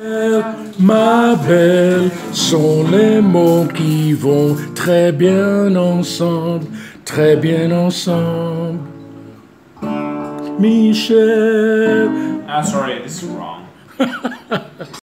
Ma belle sont les mots qui vont très bien ensemble, très bien ensemble. Michel. Ah, sorry, this is wrong.